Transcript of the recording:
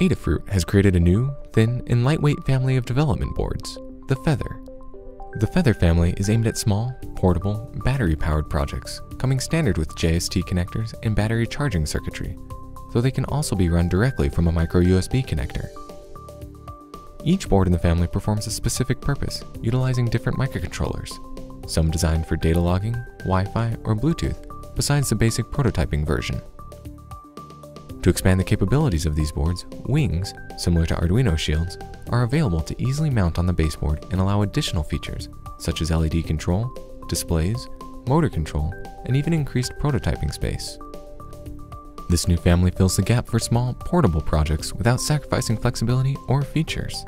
Adafruit has created a new, thin, and lightweight family of development boards, the Feather. The Feather family is aimed at small, portable, battery-powered projects, coming standard with JST connectors and battery charging circuitry, though they can also be run directly from a micro USB connector. Each board in the family performs a specific purpose, utilizing different microcontrollers, some designed for data logging, Wi-Fi, or Bluetooth, besides the basic prototyping version. To expand the capabilities of these boards, wings, similar to Arduino shields, are available to easily mount on the baseboard and allow additional features, such as LED control, displays, motor control, and even increased prototyping space. This new family fills the gap for small, portable projects without sacrificing flexibility or features.